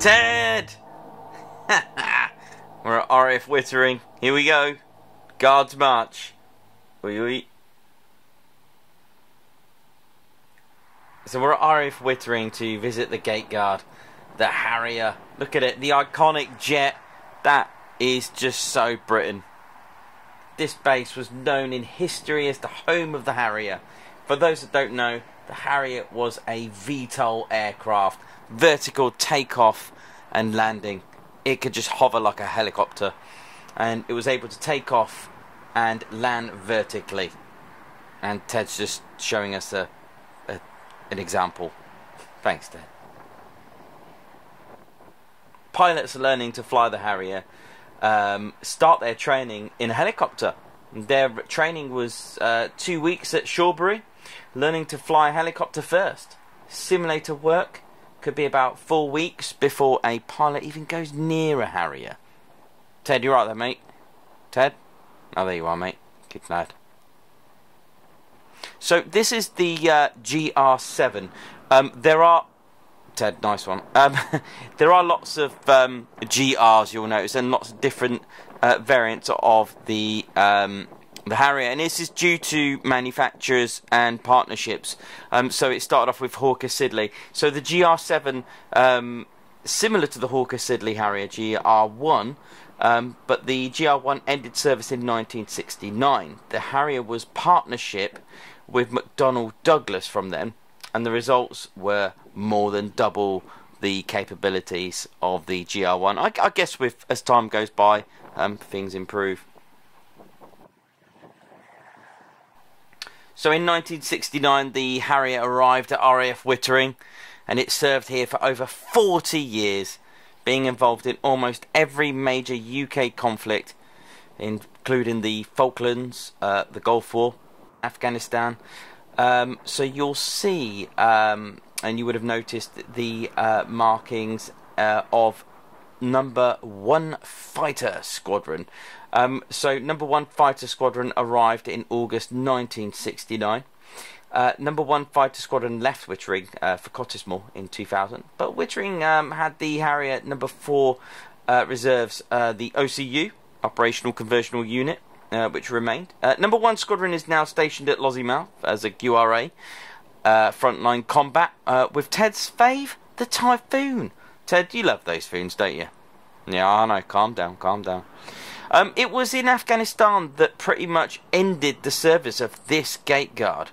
Ted! We're at RAF Wittering. Here we go. Guards march. Wee wee. So we're at RAF Wittering to visit the gate guard, the Harrier. Look at it, the iconic jet. That is just so Britain. This base was known in history as the home of the Harrier. For those that don't know, the Harrier was a VTOL aircraft, vertical takeoff and landing. It could just hover like a helicopter, and it was able to take off and land vertically. And Ted's just showing us a, a an example. Thanks, Ted. Pilots are learning to fly the Harrier um, start their training in a helicopter. Their training was uh, two weeks at Shawbury, learning to fly a helicopter first. Simulator work could be about four weeks before a pilot even goes near a Harrier. Ted, you're right there, mate? Ted? Oh, there you are, mate. Good lad. So this is the uh, GR7. Um, there are Ted, nice one. Um, there are lots of um, GRs you'll notice, and lots of different uh, variants of the um, the Harrier, and this is due to manufacturers and partnerships. Um, so it started off with Hawker Siddeley. So the GR7, um, similar to the Hawker Siddeley Harrier GR1. Um, but the GR1 ended service in 1969. The Harrier was partnership with McDonnell Douglas from then, and the results were more than double the capabilities of the GR1. I, I guess with as time goes by, um, things improve. So in 1969, the Harrier arrived at RAF Wittering, and it served here for over 40 years, being involved in almost every major UK conflict, including the Falklands, uh, the Gulf War, Afghanistan. Um, so you'll see, um, and you would have noticed the uh, markings uh, of number one fighter squadron. Um, so number one fighter squadron arrived in August 1969. Uh, number one fighter squadron left Wittering uh, for Cottesmore in 2000, but Wittering um, had the Harrier number four uh, reserves, uh, the OCU, Operational Conversional Unit, uh, which remained. Uh, number one squadron is now stationed at Lossiemouth as a QRA frontline combat with Ted's fave, the Typhoon. Ted, you love those phones, don't you? Yeah, I know. Calm down, calm down. Um, it was in Afghanistan that pretty much ended the service of this gate guard.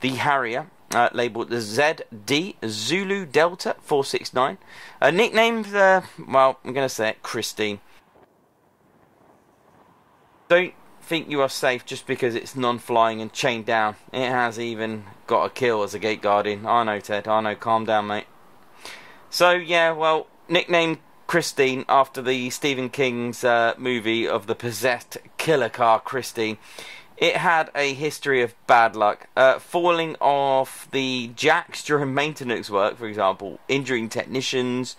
The Harrier, uh, labelled the ZD Zulu Delta 469, uh, nicknamed, uh, well, I'm going to say it, Christine. Don't think you are safe just because it's non-flying and chained down. It has even got a kill as a gate guardian. I know, Ted. I know. Calm down, mate. So yeah, well, nicknamed Christine after the Stephen King's uh, movie of the possessed killer car Christine. It had a history of bad luck, uh, falling off the jacks during maintenance work, for example, injuring technicians,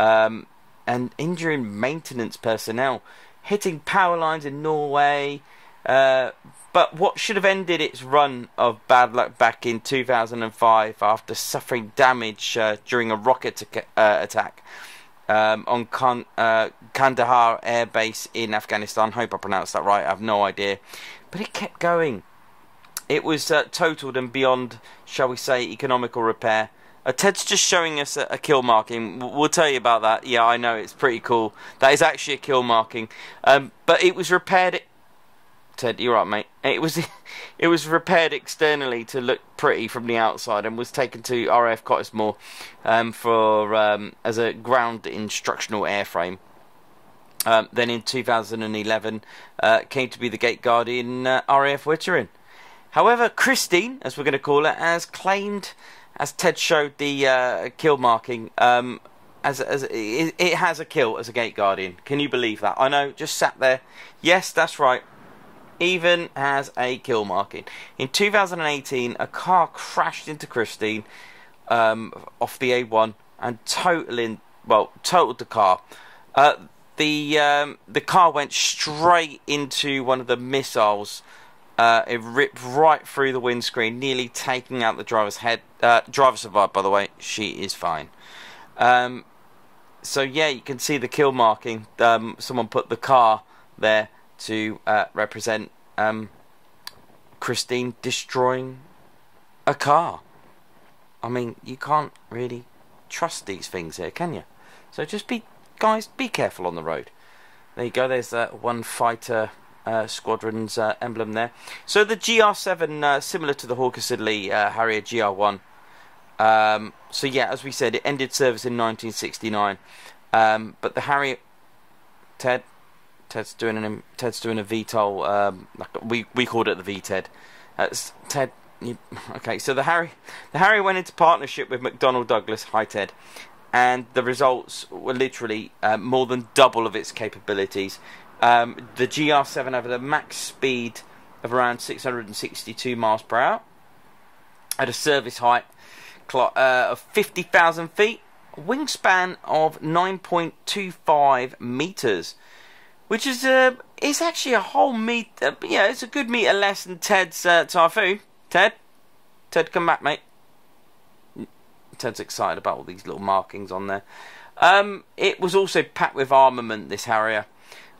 um, and injuring maintenance personnel hitting power lines in Norway. Uh, but what should have ended its run of bad luck back in 2005 after suffering damage uh, during a rocket uh, attack um, on uh, Kandahar Air Base in Afghanistan. Hope I pronounced that right. I have no idea. But it kept going. It was uh, totaled and beyond, shall we say, economical repair. Uh, Ted's just showing us a, a, kill marking. We'll tell you about that. Yeah, I know it's pretty cool. That is actually a kill marking. Um, but it was repaired. Ted, you're right, mate. It was it was repaired externally to look pretty from the outside, and was taken to RAF Cottesmore um, for um, as a ground instructional airframe. Um, then in 2011, uh, came to be the gate guardian uh, RAF Wittering. However, Christine, as we're going to call it, has claimed as Ted showed the uh, kill marking, um, as, as it, it, has a kill as a gate guardian. Can you believe that? I know, just sat there. Yes, that's right. Even has a kill marking. In 2018, a car crashed into Christine um, off the A1 and totaling, well, totaled the car. Uh, the um, the car went straight into one of the missiles uh, it ripped right through the windscreen, nearly taking out the driver's head. Uh, driver survived, by the way. She is fine. Um, so yeah, you can see the kill marking. Um, someone put the car there to uh, represent um, Christine destroying a car. I mean, you can't really trust these things here, can you? So just be, guys, be careful on the road. There you go. There's that one fighter uh, squadron's uh, emblem there. So the GR7, uh, similar to the Hawker Siddeley uh, Harrier GR1. Um, so yeah, as we said, it ended service in 1969. Um, but the Harrier, Ted, Ted's doing an Ted's doing a VTOL. Um, we we called it the VTED. Ted. You, okay, so the Harry the Harry went into partnership with McDonnell Douglas. Hi Ted and the results were literally uh, more than double of its capabilities. Um, the GR7 had a max speed of around 662 miles per hour, at a service height uh, of 50,000 feet, wingspan of 9.25 meters, which is a uh, it's actually a whole meter. Yeah, it's a good meter less than Ted's uh, Typhoon. Ted, Ted, come back, mate. Ted's excited about all these little markings on there. Um, it was also packed with armament, this Harrier.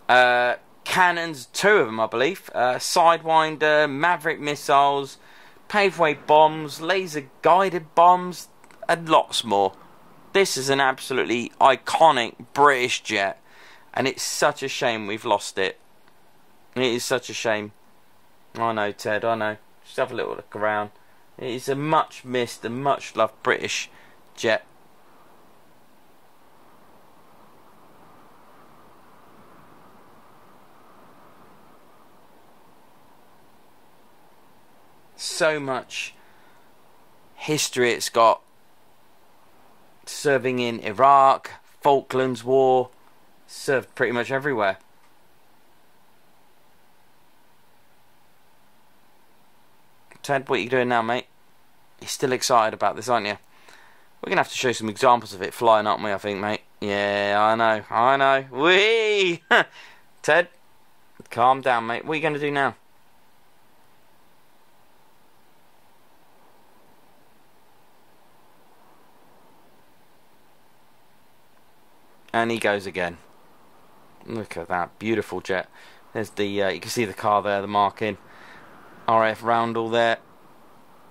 Uh, cannons, two of them, I believe. Uh, Sidewinder, Maverick missiles, paveway bombs, laser guided bombs, and lots more. This is an absolutely iconic British jet, and it's such a shame we've lost it. It is such a shame. I know, Ted, I know. Just have a little look around. It is a much missed and much loved British jet. So much history it's got. Serving in Iraq, Falklands War, served pretty much everywhere. Ted, what are you doing now, mate? You're still excited about this, aren't you? We're going to have to show some examples of it flying, aren't we, I think, mate? Yeah, I know, I know. Whee! Ted, calm down, mate. What are you going to do now? And he goes again. Look at that beautiful jet. There's the uh, you can see the car there, the marking. RF Roundel there.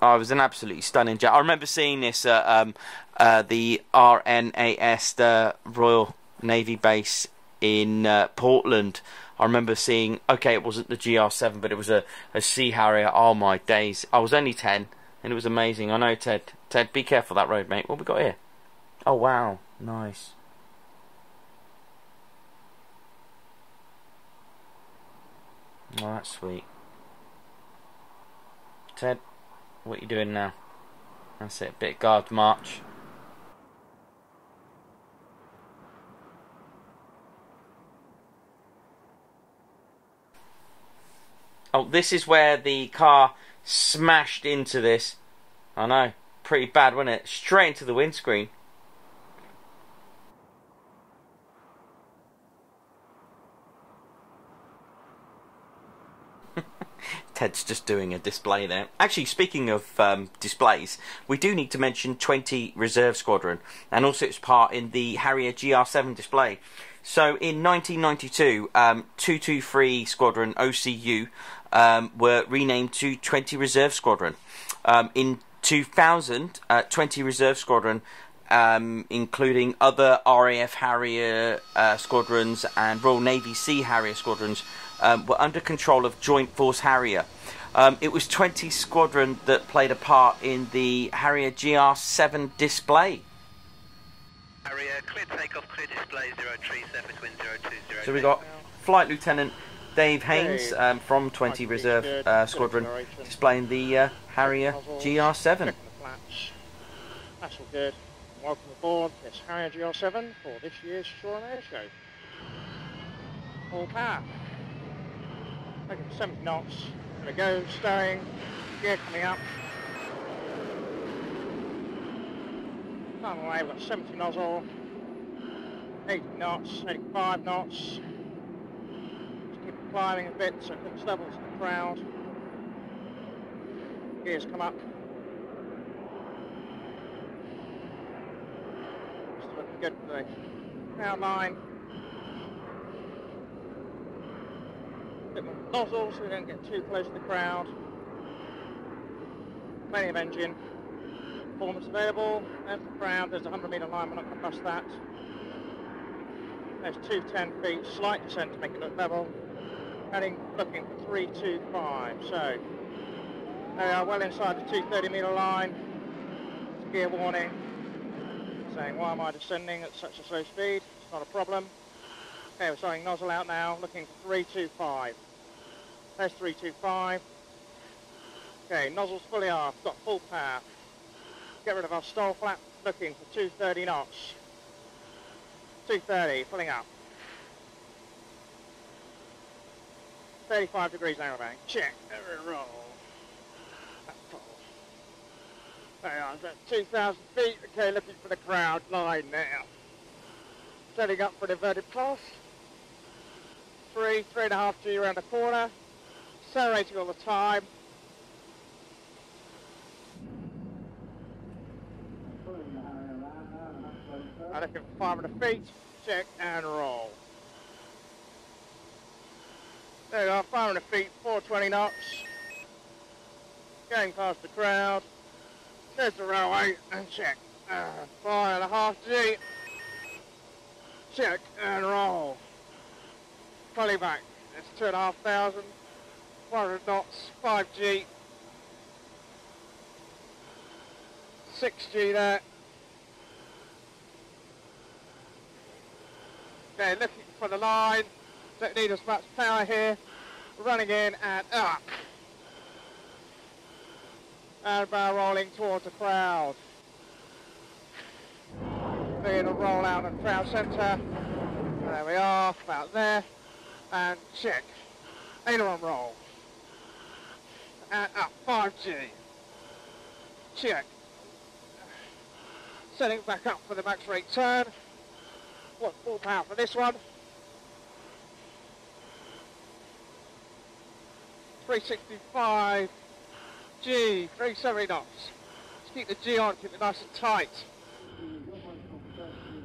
Oh, it was an absolutely stunning jet. I remember seeing this at um, uh, the RNAS, the Royal Navy base in uh, Portland. I remember seeing, okay, it wasn't the GR7, but it was a, a Sea Harrier. Oh my days. I was only 10, and it was amazing. I know, Ted. Ted, be careful that road, mate. What we got here? Oh, wow. Nice. Oh, that's sweet. Ted, what are you doing now? That's it, bit guard march. Oh, this is where the car smashed into this. I know, pretty bad, wasn't it? Straight into the windscreen. Ted's just doing a display there. Actually, speaking of um, displays, we do need to mention 20 Reserve Squadron and also its part in the Harrier GR7 display. So in 1992, um, 223 Squadron OCU um, were renamed to 20 Reserve Squadron. Um, in 2000, uh, 20 Reserve Squadron um, including other RAF Harrier uh, squadrons and Royal Navy Sea Harrier squadrons, um, were under control of Joint Force Harrier. Um, it was 20 Squadron that played a part in the Harrier GR7 display. Harrier, clear takeoff, clear display, 037 twin 020. So we got Flight Lieutenant Dave Haines um, from 20 Reserve uh, Squadron displaying the uh, Harrier GR7. That's all good. Welcome aboard this Harrier GR7 for this year's Shoreham Air Show. All power. Making 70 knots. Gonna go, stowing, gear coming up. Time away, we've got 70 nozzle, 80 knots, 85 knots. Just keep climbing a bit so it looks level to the crowd. Gears come up. It's looking good today. Crown line. More nozzle so we don't get too close to the crowd. Plenty of engine. Performance available. There's the crowd. There's a 100 metre line. We're not going to bust that. There's 210 feet. Slight descent to make it look level. Heading, looking for 325. So, they are well inside the 230 metre line. Gear warning. Saying, why am I descending at such a slow speed? It's not a problem. Okay, we're starting nozzle out now. Looking for 325. There's 325. Okay, nozzle's fully off. Got full power. Get rid of our stall flap. Looking for 230 knots. 230, pulling up. 35 degrees narrowband. Check. Every roll. That's full. There we are, at 2,000 feet. Okay, looking for the crowd line now. Setting up for inverted pass. Three, three and a half G around the corner. Accelerating all the time. I'm looking for 500 feet. Check and roll. There you are, 500 feet, 420 knots. Going past the crowd. There's the railway, and check. Uh, five and a half G. Check and roll. Fully back. It's two and a half thousand. 400 knots, 5G. 6G there. Okay, looking for the line. Don't need as much power here. Running in and up. And barrel rolling towards the crowd. Being a roll out at crowd centre. There we are, about there. And check. Aileron roll. And up, 5G. Check. Setting back up for the max rate turn. What full power for this one? 365 G, 370 knots. Let's keep the G on, keep it nice and tight.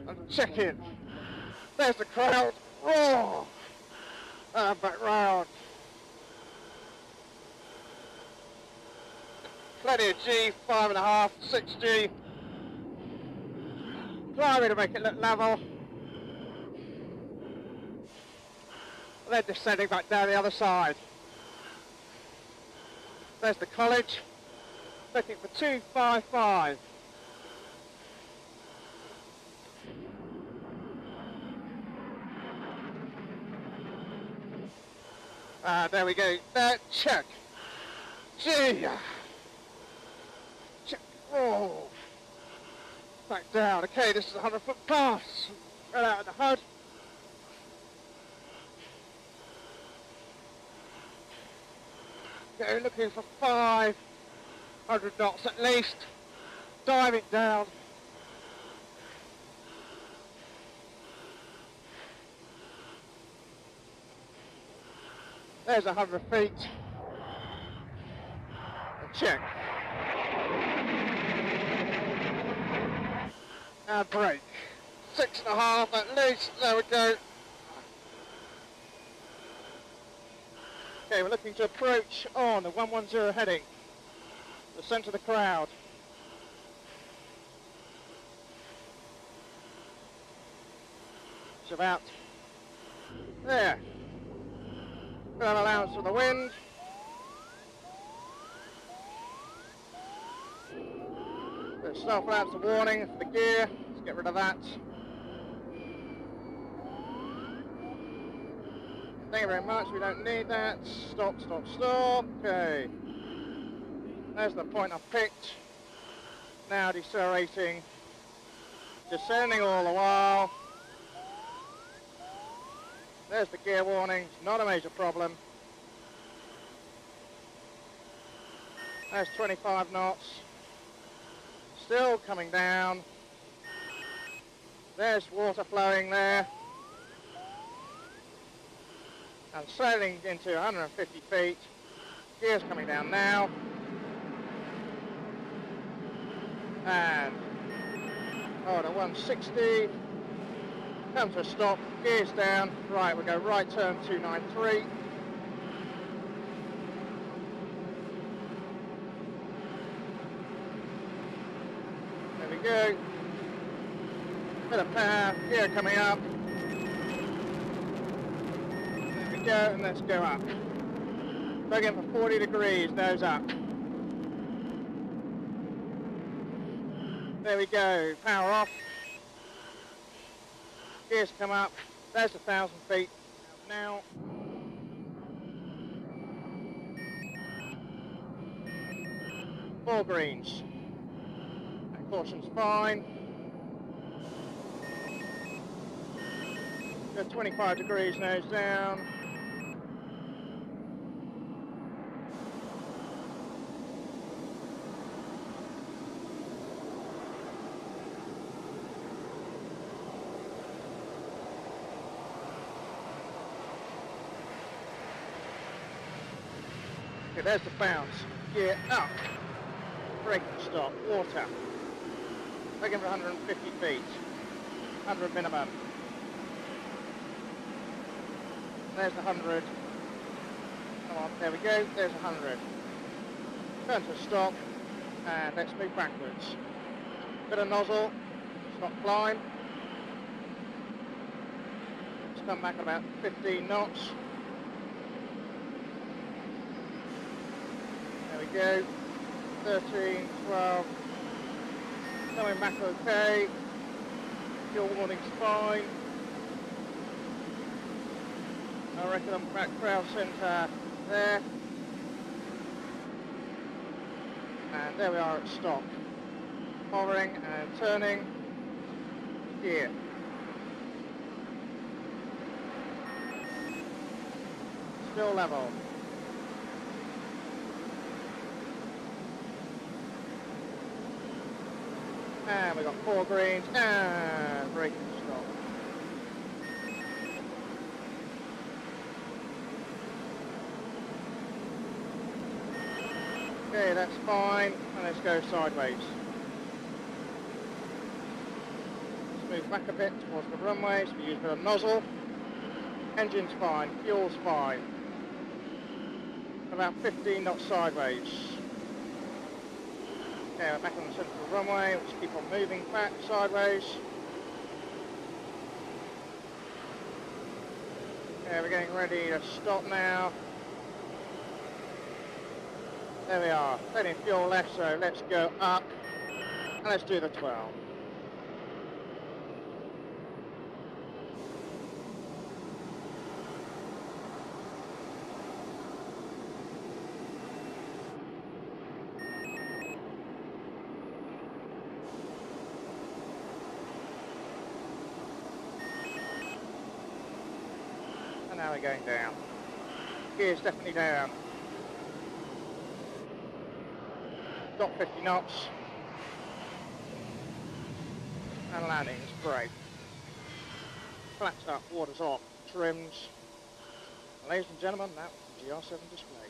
And check in. There's the crowd. Roar! And back round. Plenty of G, five and a half, six G. Climbing to make it look level. And then descending back down the other side. There's the college, looking for 255. Ah, there we go. There, check. Gee. Oh. Back down. Okay, this is a 100 foot pass. Right out of the HUD. Go looking for 500 knots at least. Diving down. There's a 100 feet. Check. And brake. Six and a half at least. There we go. Okay, we're looking to approach on the 110 heading. The centre of the crowd. It's about there. Got an allowance for the wind. The stop lamps a warning for the gear. Get rid of that. Thank you very much. We don't need that. Stop, stop, stop. Okay. There's the point I picked. Now decelerating. Descending all the while. There's the gear warning. Not a major problem. There's 25 knots. Still coming down. There's water flowing there and sailing into 150 feet. Gears coming down now. And oh, to 160. Come to a stop, gears down. Right, we go right turn 293. There we go. Bit of power, gear coming up. There we go, and let's go up. In for 40 degrees, nose up. There we go, power off. Gears come up, there's a thousand feet. Now, four greens. That caution's fine. Go 25 degrees nose down. Okay, there's the bounce. Gear up. Brake stop. Water. Taking for 150 feet. 100 minimum. There's the 100. Come on, there we go. There's 100. Turn to stop. And let's move backwards. Bit of nozzle. Stop climb. Let's come back about 15 knots. There we go. 13, 12. Coming back okay. Fuel warning's fine. I reckon I'm back crowd centre there. And there we are at stop. Hovering and turning. Gear. Still level. And we've got four greens and braking stop. Okay, that's fine. And let's go sideways. Let's move back a bit towards the runway so we use a bit of nozzle. Engine's fine, fuel's fine. About 15 knots sideways. Okay, we're back on the central runway. Let's keep on moving back sideways. Okay, we're getting ready to stop now. There we are. Plenty fuel left, so uh, let's go up. And let's do the 12. And now we're going down. Gear's definitely down. Got 50 knots. And landing is great. Flaps up, water's off, trims. Ladies and gentlemen, that was the GR7 display.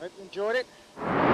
Hope you enjoyed it.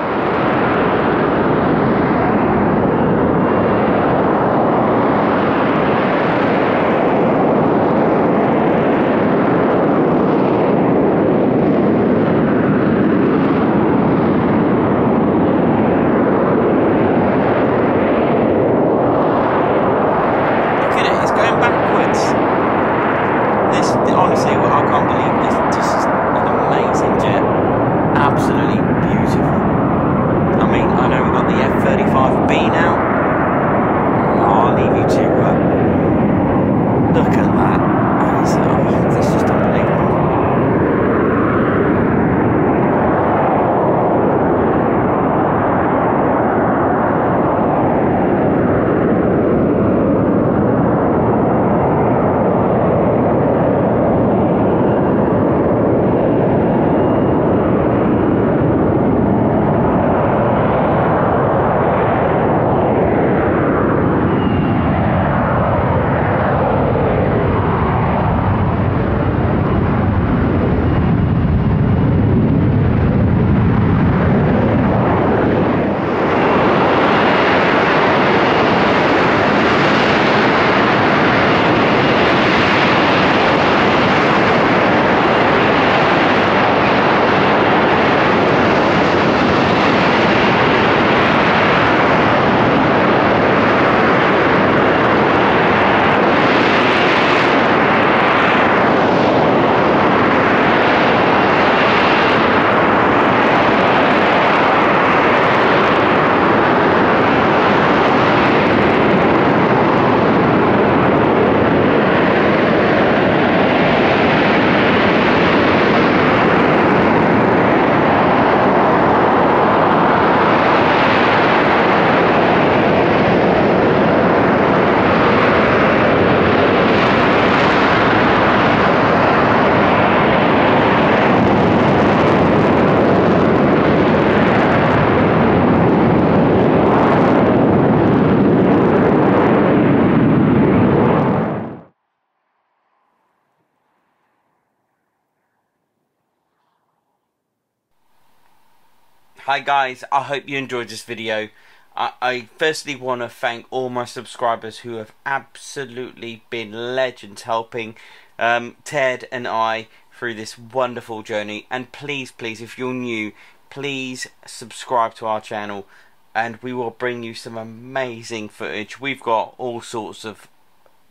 Hi guys, I hope you enjoyed this video. I, I firstly want to thank all my subscribers who have absolutely been legends helping um, Ted and I through this wonderful journey. And please, please, if you're new, please subscribe to our channel and we will bring you some amazing footage. We've got all sorts of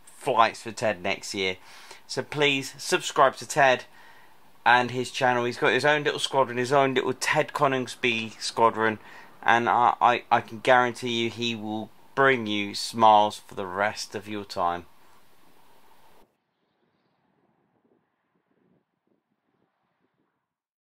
flights for Ted next year. So please subscribe to Ted and his channel. He's got his own little squadron, his own little Ted Coningsby squadron, and I, I, I can guarantee you he will bring you smiles for the rest of your time.